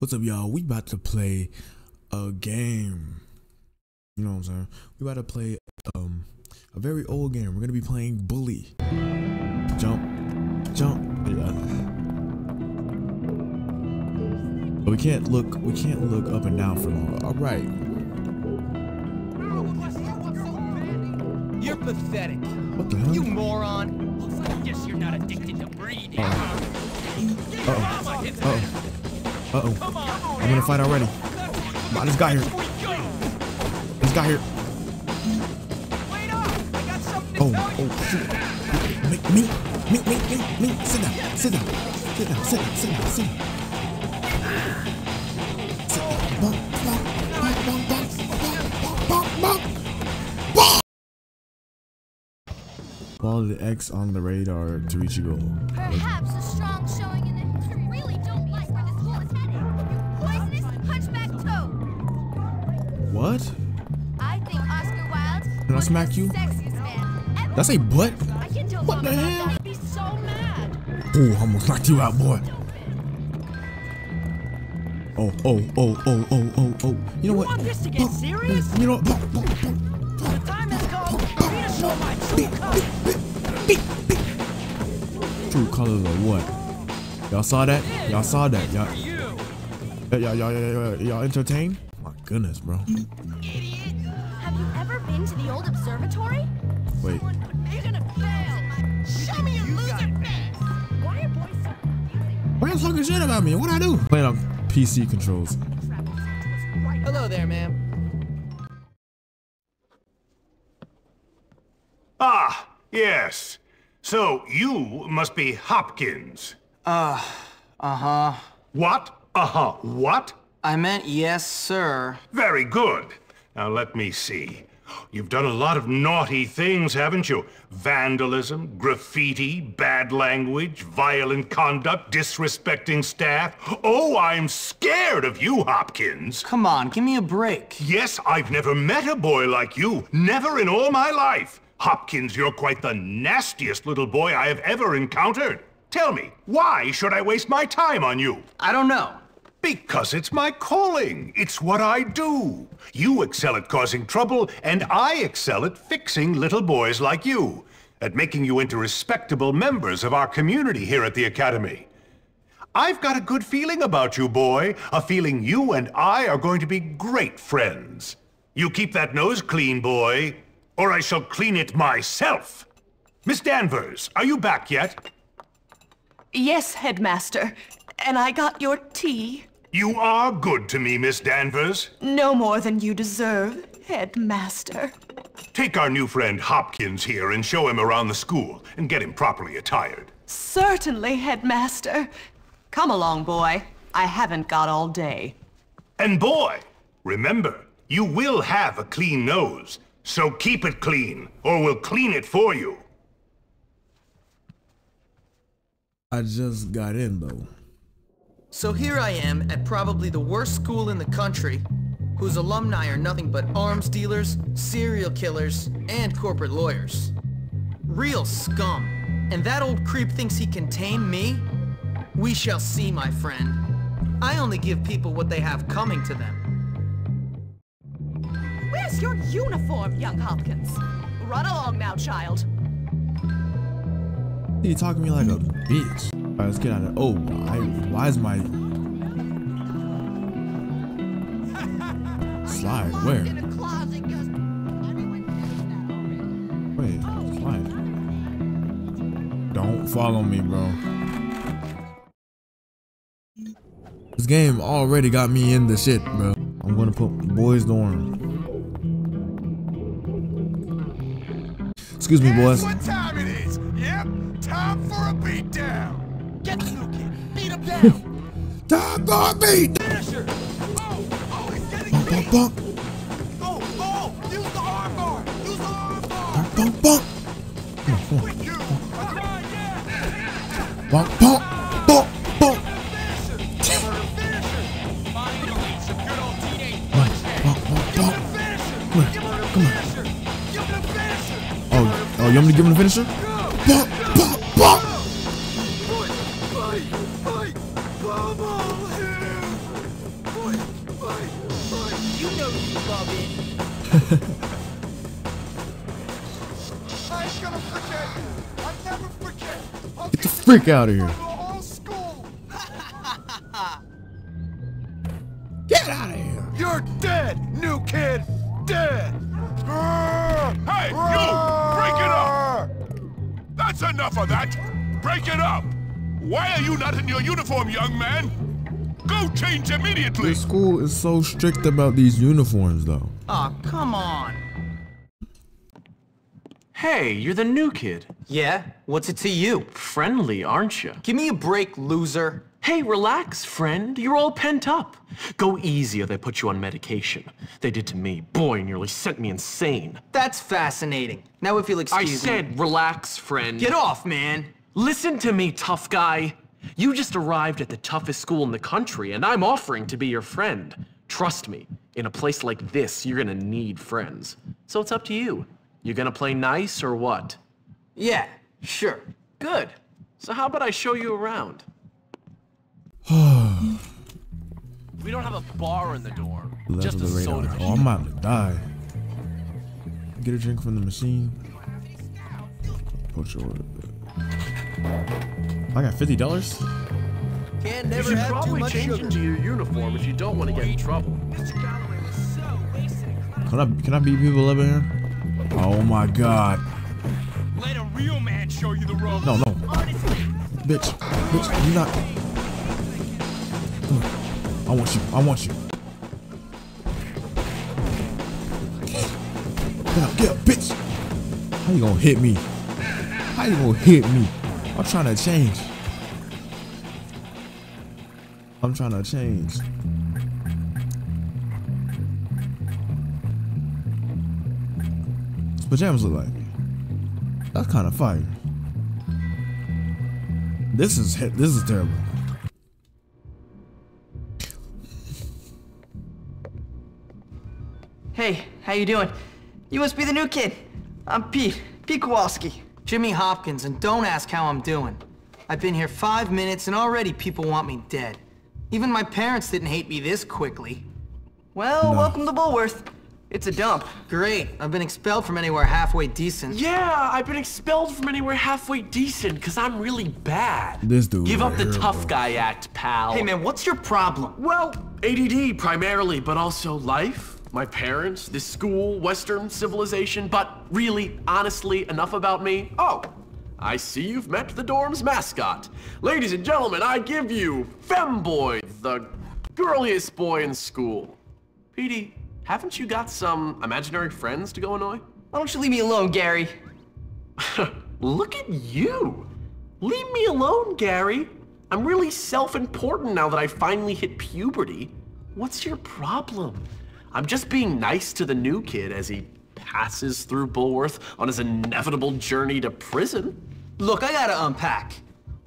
What's up, y'all? We about to play a game. You know what I'm saying? We about to play um a very old game. We're gonna be playing Bully. Jump, jump. Yeah. But we can't look. We can't look up and down for long. All right. You're pathetic. What the hell? You moron. Looks like guess you're not addicted to breeding. Uh oh. Uh oh. Uh oh. Uh-oh. I'm gonna fight already. Come on, this guy here. This guy here. Oh, oh, shoot. Me, me, me, me, me, me. Sit down, sit down, sit down, sit down, sit down, sit down. Sit down. Follow the X on the radar to reach your goal. Perhaps a strong showing in What? I think Oscar Wilde Did I smack you? sexiest man ever. That's a butt? I What the hell? I'd be so mad. Ooh, almost knocked you out, boy. Oh, oh, oh, oh, oh, oh, oh. You know what? want this to get serious? You know what? The time has come for me to show my true colors. True colors of what? Y'all saw that? Y'all saw that? You. y'all, y'all, y'all, y'all entertained? My goodness, bro. Idiot! Have you ever been to the old observatory? Wait. You're gonna fail. Show me your loser face. Why are boys so confusing? Why you talking shit about me? What I do? Playing on PC controls. Hello there, ma'am. Ah, yes. So you must be Hopkins. Uh, Uh-huh. What? Uh-huh. What? I meant yes, sir. Very good. Now let me see. You've done a lot of naughty things, haven't you? Vandalism, graffiti, bad language, violent conduct, disrespecting staff. Oh, I'm scared of you, Hopkins. Come on, give me a break. Yes, I've never met a boy like you. Never in all my life. Hopkins, you're quite the nastiest little boy I have ever encountered. Tell me, why should I waste my time on you? I don't know. Because it's my calling. It's what I do. You excel at causing trouble, and I excel at fixing little boys like you, at making you into respectable members of our community here at the Academy. I've got a good feeling about you, boy. A feeling you and I are going to be great friends. You keep that nose clean, boy, or I shall clean it myself. Miss Danvers, are you back yet? Yes, Headmaster. And I got your tea. You are good to me, Miss Danvers. No more than you deserve, Headmaster. Take our new friend Hopkins here and show him around the school and get him properly attired. Certainly, Headmaster. Come along, boy. I haven't got all day. And boy, remember, you will have a clean nose, so keep it clean, or we'll clean it for you. I just got in though. So here I am at probably the worst school in the country, whose alumni are nothing but arms dealers, serial killers, and corporate lawyers. Real scum. And that old creep thinks he can tame me? We shall see, my friend. I only give people what they have coming to them. Where's your uniform, young Hopkins? Run along now, child. You talking to me like a bitch. Alright, let's get out of Oh, why, why is my slide? Where? Wait, slide. Don't follow me, bro. This game already got me in the shit, bro. I'm gonna put boys dorm. Excuse me, boys. Oh, oh, oh, you want me to give him the finisher? Freak out of here. the whole school. Get out of here. You're dead, new kid. Dead. Hey, you! Break it up! That's enough of that! Break it up! Why are you not in your uniform, young man? Go change immediately! The school is so strict about these uniforms, though. Aw, come on. Hey, you're the new kid. Yeah? What's it to you? Friendly, aren't you? Give me a break, loser. Hey, relax, friend. You're all pent up. Go easy or they put you on medication. They did to me. Boy, nearly sent me insane. That's fascinating. Now if you'll I excuse me. said relax, friend. Get off, man. Listen to me, tough guy. You just arrived at the toughest school in the country, and I'm offering to be your friend. Trust me, in a place like this, you're gonna need friends. So it's up to you. You gonna play nice or what? Yeah, sure. Good. So how about I show you around? we don't have a bar in the dorm. Left just of a the radar. soda Oh, I'm about to die. Get a drink from the machine. Put your order. I got fifty dollars. Can't You should have probably much change sugar. into your uniform if you don't want to get in trouble. Can I can I beat people up in here? Oh my god. Let a real man show you the ropes. No, no. Bitch. Bitch, you not. I want you. I want you. Get up, get up, bitch. How you gonna hit me? How you gonna hit me? I'm trying to change. I'm trying to change. Pajamas look like? That's kind of fire. This is this is terrible. Hey, how you doing? You must be the new kid. I'm Pete. Pete Kowalski. Jimmy Hopkins, and don't ask how I'm doing. I've been here five minutes and already people want me dead. Even my parents didn't hate me this quickly. Well, welcome to Bullworth. It's a dump. Great, I've been expelled from anywhere halfway decent. Yeah, I've been expelled from anywhere halfway decent because I'm really bad. This dude Give up right the here, tough guy act, pal. Hey man, what's your problem? Well, ADD primarily, but also life, my parents, this school, Western civilization. But really, honestly, enough about me. Oh, I see you've met the dorm's mascot. Ladies and gentlemen, I give you Femboy, the girliest boy in school. Petey, haven't you got some imaginary friends to go annoy? Why don't you leave me alone, Gary? Look at you! Leave me alone, Gary. I'm really self-important now that I finally hit puberty. What's your problem? I'm just being nice to the new kid as he passes through Bullworth on his inevitable journey to prison. Look, I gotta unpack.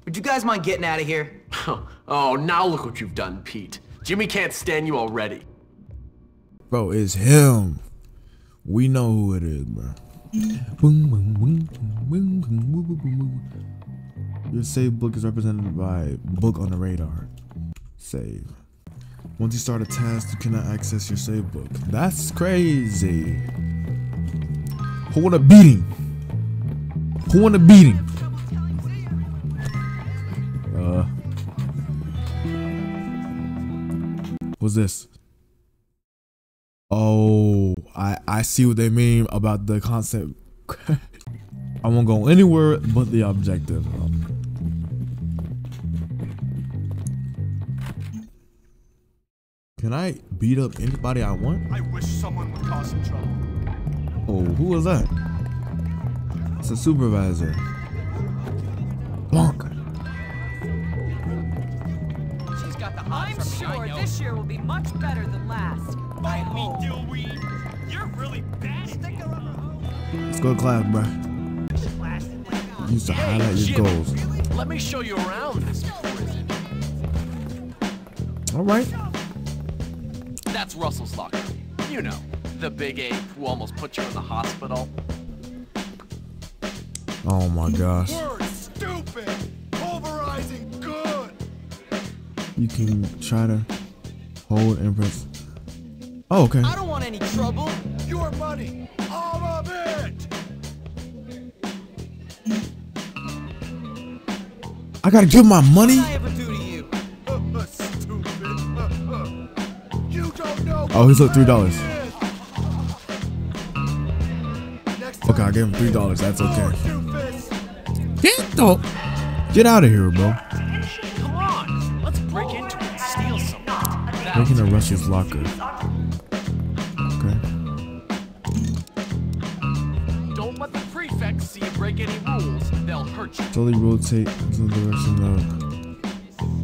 Would you guys mind getting out of here? oh, now look what you've done, Pete. Jimmy can't stand you already. Bro, it's him. We know who it is, bro. Your save book is represented by book on the radar. Save. Once you start a task, you cannot access your save book. That's crazy. Who wanna beat him? Who wanna beat him? Uh. What's this? Oh, I I see what they mean about the concept. I won't go anywhere but the objective. Can I beat up anybody I want? I wish someone would cause some trouble. Oh, who was that? It's a supervisor. Blanc. She's got the I'm hots for me, I sure this year will be much better than last. I hope. Dillweed, you're really bad. Let's go to class, bro. Use to highlight your goals. Let me show you around. All right. That's Russell's locker. You know, the big ape who almost put you in the hospital. Oh my gosh. Word stupid. Pulverizing good. You can try to hold and press. Oh, okay. I don't want any trouble. Your money, all of it. I gotta give my money. What I ever do to you? You. Oh, he's took three dollars. Okay, I gave him three dollars. That's okay. Get the get out of here, bro. Come on, let's break into it steal something. Breaking the Russell's locker. Slowly rotate into the direction of.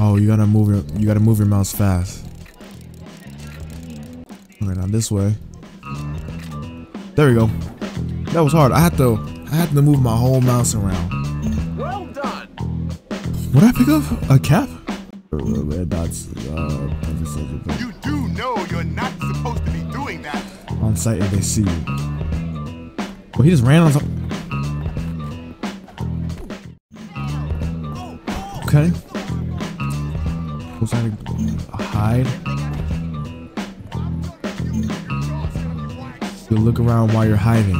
Oh, you gotta move your you gotta move your mouse fast. Okay, now this way. There we go. That was hard. I had to I had to move my whole mouse around. Well done. What did I pick up? A cap? Red dots. Uh, You do know you're not supposed to be doing that. on site if they see you. Well, he just ran on top. Okay. Was that a, hide? You look around while you're hiding.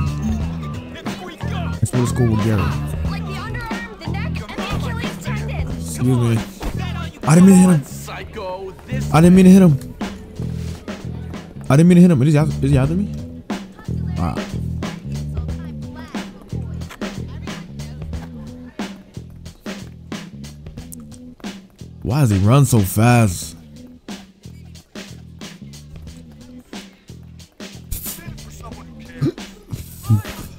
That's what it's cool with Gary. Excuse me. I didn't mean to hit him. I didn't mean to hit him. I didn't mean to hit him. Is he, after- is he after me? Why does he run so fast?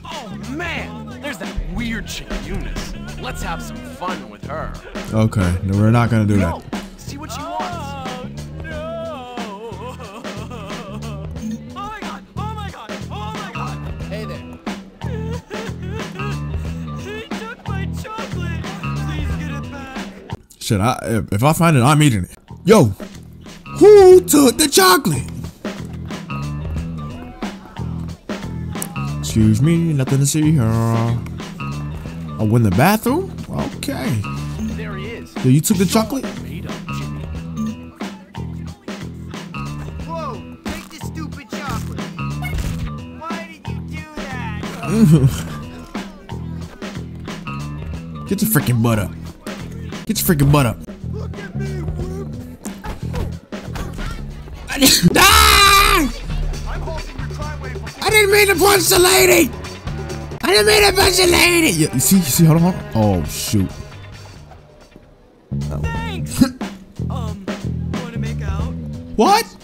Oh man, there's that weird chick Eunice. Let's have some fun with her. Okay, no, we're not gonna do that. Shit, I, if, if I find it, I'm eating it. Yo, who took the chocolate? Excuse me, nothing to see here. Oh, went in the bathroom? Okay. There he is. Yo, you took the chocolate? Made up, Jimmy. Whoa, take this stupid chocolate. Why did you do that? Get your freaking butt up. Get your freaking butt up. Look at me. Ah! I'm halting your crime wave before I didn't mean to punch the lady. I didn't mean to punch the lady. Yeah, you see, you see, hold on, hold on. Oh shoot. Thanks! um, wanna make out? What?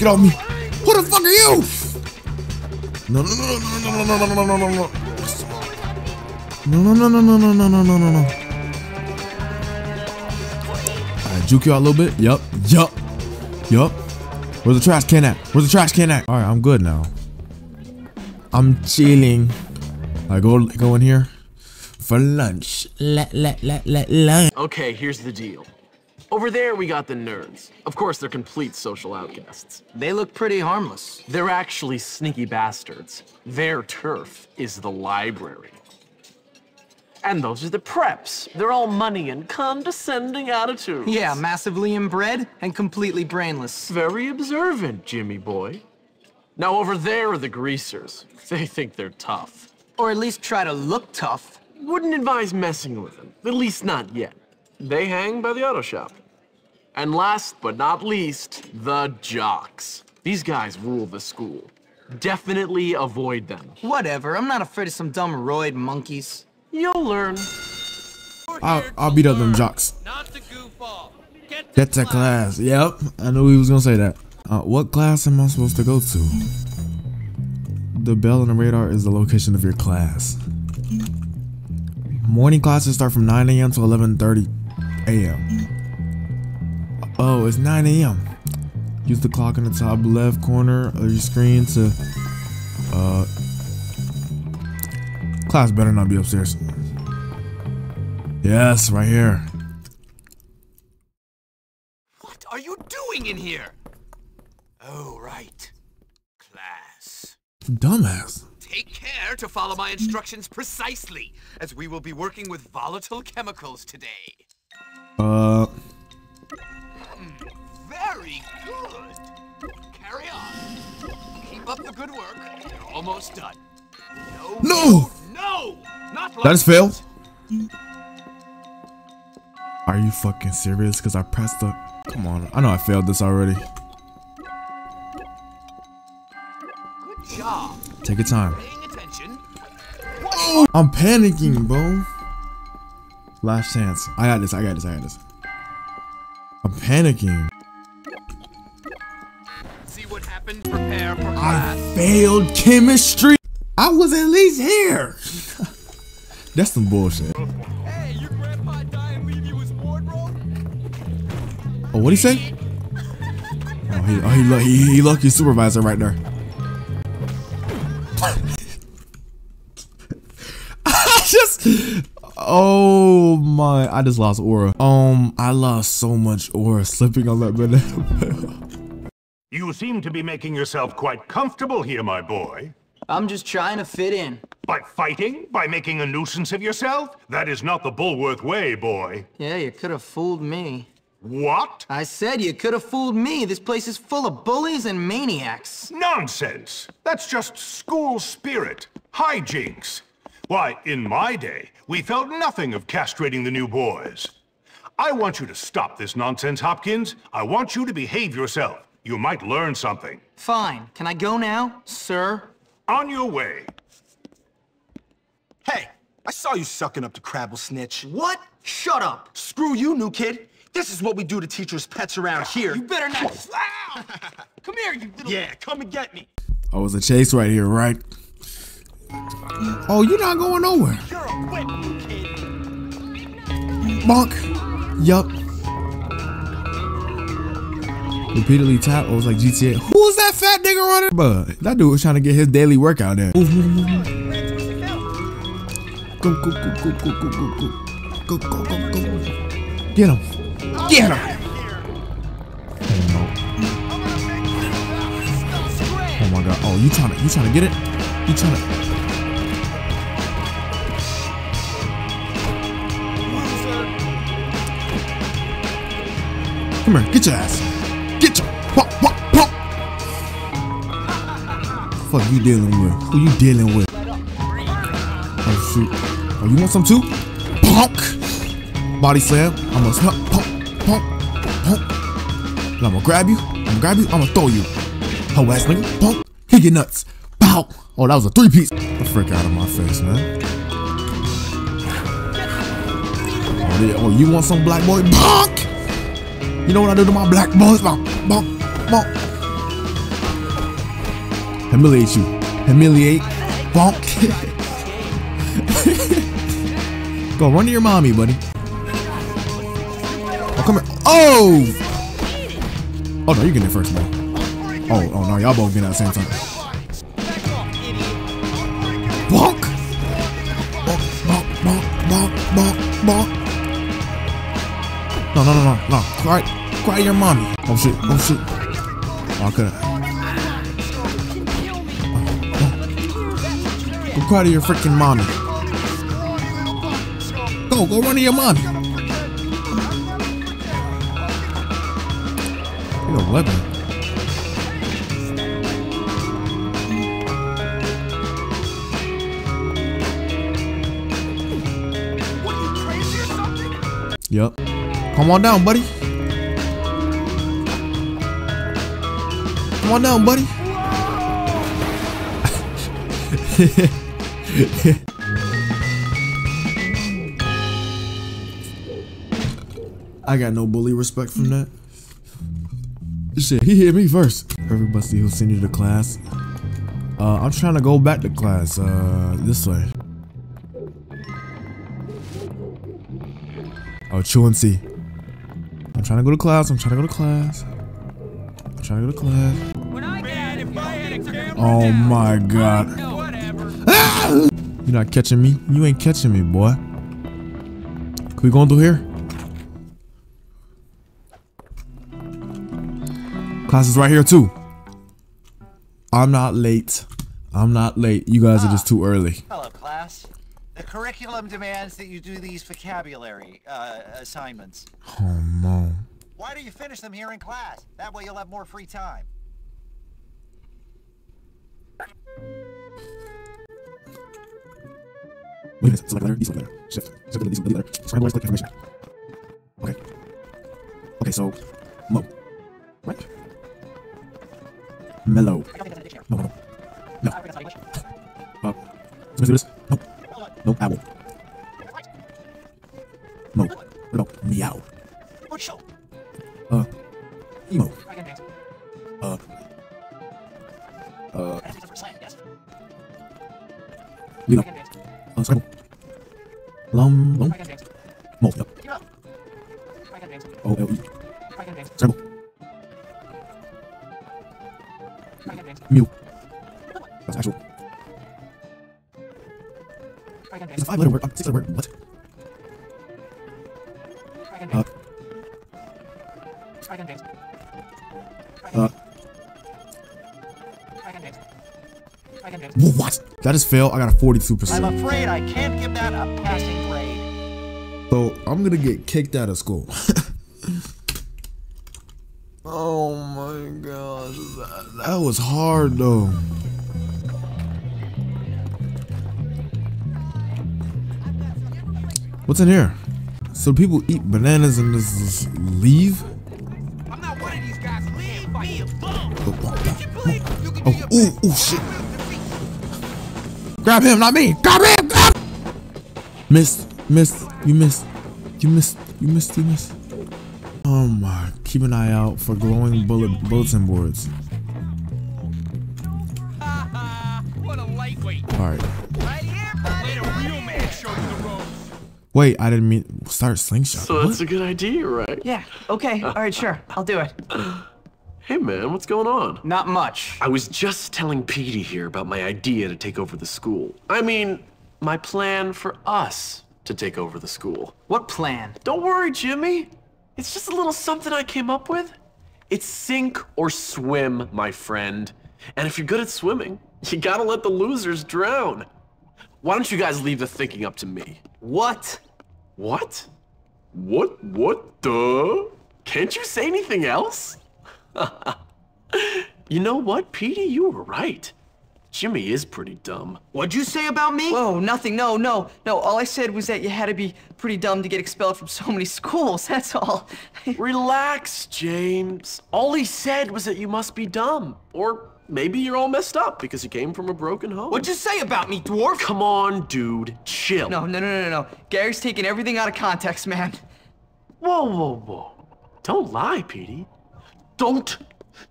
Get off me. Who the fuck are you? No, no, no, no, no, no, no, no, no, no, no, no. No, no, no, no, no, no, no, no, no, no. I juke you out a little bit. Yup, yup, yup. Where's the trash can at? Where's the trash can at? All right, I'm good now. I'm chilling. I go go in here for lunch. La, la, la, la, lunch. Okay, here's the deal. Over there, we got the nerds. Of course, they're complete social outcasts. They look pretty harmless. They're actually sneaky bastards. Their turf is the library. And those are the preps. They're all money and condescending attitudes. Yeah, massively inbred and completely brainless. Very observant, Jimmy boy. Now over there are the greasers. They think they're tough. Or at least try to look tough. Wouldn't advise messing with them. At least not yet. They hang by the auto shop. And last but not least, the jocks. These guys rule the school. Definitely avoid them. Whatever, I'm not afraid of some dumb roid monkeys. You'll learn. I'll, I'll beat up them jocks. Not to goof off. Get Get to class. Yep, I knew he was gonna say that. Uh, what class am I supposed to go to? The bell on the radar is the location of your class. Morning classes start from 9 a.m. to 11:30 a.m. Oh, it's 9 a.m. Use the clock in the top left corner of your screen to. Uh, class better not be upstairs. Yes, right here. What are you doing in here? Oh, right. Class. Dumbass. Take care to follow my instructions precisely, as we will be working with volatile chemicals today. Uh, that is fail. Are you fucking serious? Because I pressed the. Come on. I know I failed this already. Good job. Take your time. I'm panicking, bro. Last chance. I got this. I got this. I got this. I'm panicking. See what happened? Prepare for I class. failed chemistry. I was at least here. That's some bullshit. Hey, your grandpa die and leave you his wardrobe? Oh, what'd he say? Oh, he, oh, he, he, he lucky supervisor right there. I just, oh my, I just lost aura. Um, I lost so much aura slipping on that banana. You seem to be making yourself quite comfortable here, my boy. I'm just trying to fit in. By fighting? By making a nuisance of yourself? That is not the Bullworth way, boy. Yeah, you could have fooled me. What? I said you could have fooled me. This place is full of bullies and maniacs. Nonsense! That's just school spirit. Hijinks. Why, in my day, we felt nothing of castrating the new boys. I want you to stop this nonsense, Hopkins. I want you to behave yourself. You might learn something. Fine. Can I go now, sir? On your way. Hey, I saw you sucking up to Crabblesnitch. What? Shut up. Screw you, new kid. This is what we do to teachers' pets around here. You better not. Come here, you little. Yeah, come and get me. Oh, it's a chase right here, right? Oh, you're not going nowhere. You're a whip, new kid. Bonk. Yup. Repeatedly tap. It was like GTA. Who's that fat nigga running? But that dude was trying to get his daily workout in. Go, go, go, go, go, go, go, go. Go, go, go, go. Get him. Get him. Oh. Oh my god. Oh, you trying to you trying to get it? You trying to Come here, get your ass. Fuck you dealing with? Who you dealing with? Oh shoot. Oh, you want some too? Punk. Body slam. I'm gonna snap. Punk, punk, punk. And I'm gonna grab you. I'm gonna grab you. I'm gonna throw you. Hoe ass nigga. Punk. Kick your nuts. Pow. Oh, that was a three piece. The frick out of my face, man. Oh, yeah. oh you want some black boy? Punk. You know what I do to my black boys? Bonk, bonk, bonk. Humiliate you. Humiliate. Bonk. Go run to your mommy, buddy. Oh, come here. Oh! Oh, no, you getting it first, man. Oh, oh, no, y'all both getting at the same time. Bonk! Bonk, bonk, bonk, bonk, bonk, bonk. No, no, no, no, no. Cry, cry your mommy. Oh shit, oh shit. Oh, I couldn't. Go cry to your freaking mommy. Go, go run to your mommy. You're a weapon. Yep. Come on down, buddy. Come on down, buddy. I got no bully respect from that. Shit, he hit me first. Everybody who's senior to class. Uh, I'm trying to go back to class. Uh, this way. Oh, truancy. I'm trying to go to class. I'm trying to go to class. I'm trying to go to class. Oh my god. Ah! You're not catching me. You ain't catching me, boy. Can we go through here? Class is right here too. I'm not late. I'm not late. You guys are just too early. Hello, class. The curriculum demands that you do these vocabulary uh, assignments. Oh no. Why do you finish them here in class? That way you'll have more free time. Wait a minute. Select letter. Deselect letter. Shift. Shift delete. Delete letter. Scramble letters. Click information. Okay. Okay. So, mo. Right. Mellow. No. No. No. Uh. Somebody do this. Fail. I got a 42%. I'm afraid I can't give that a passing grade. So I'm gonna get kicked out of school. oh my gosh, that, that was hard though. What's in here? So people eat bananas and just leave? I'm not one of these guys. Leave, I am bum. Oh, oh, ooh, oh, oh, shit. Grab him, not me. Grab him, grab Missed, missed, you missed, you missed, you missed, you missed. Oh my, keep an eye out for glowing bullet bulletin boards. What a lightweight. Alright. Let a real man show you the ropes. Wait, I didn't mean start slingshot. So What? that's a good idea, right? Yeah, okay. All right, sure. I'll do it. Hey man, what's going on? Not much. I was just telling Petey here about my idea to take over the school. I mean, my plan for us to take over the school. What plan? Don't worry, Jimmy. It's just a little something I came up with. It's sink or swim, my friend. And if you're good at swimming, you gotta let the losers drown. Why don't you guys leave the thinking up to me? What? What? What? What the? Can't you say anything else? you know what, Petey? You were right. Jimmy is pretty dumb. What'd you say about me? Whoa, nothing. No, no, no. All I said was that you had to be pretty dumb to get expelled from so many schools. That's all. Relax, James. All he said was that you must be dumb. Or maybe you're all messed up because you came from a broken home. What'd you say about me, dwarf? Come on, dude. Chill. No, no, no, no, no. Gary's taking everything out of context, man. Whoa, whoa, whoa. Don't lie, Petey. Don't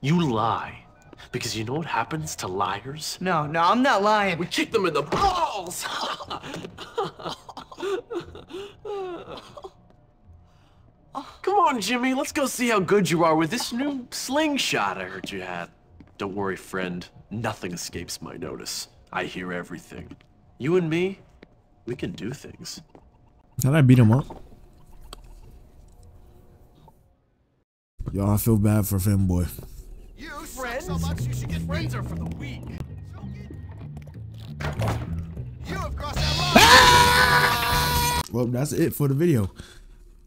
you lie. Because you know what happens to liars? No, no, I'm not lying. We kick them in the balls! Come on, Jimmy, let's go see how good you are with this new slingshot I heard you had. Don't worry, friend. Nothing escapes my notice. I hear everything. You and me, we can do things. Can I beat him up? Y'all, I feel bad for Fanboy. You friends? so much you should get friends are for the weak. You have crossed that line. Well, that's it for the video.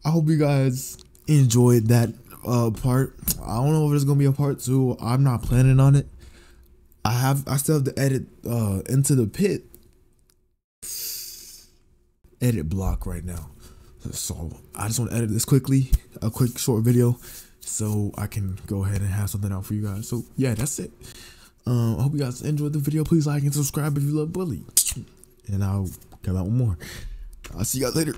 I hope you guys enjoyed that uh, part. I don't know if there's gonna be a part two. I'm not planning on it. I have I still have to edit uh, into the pit edit block right now. So I just want to edit this quickly, a quick short video, so I can go ahead and have something out for you guys. So yeah, that's it. Um, I hope you guys enjoyed the video. Please like and subscribe if you love Bully, and I'll come out with more. I'll see you guys later.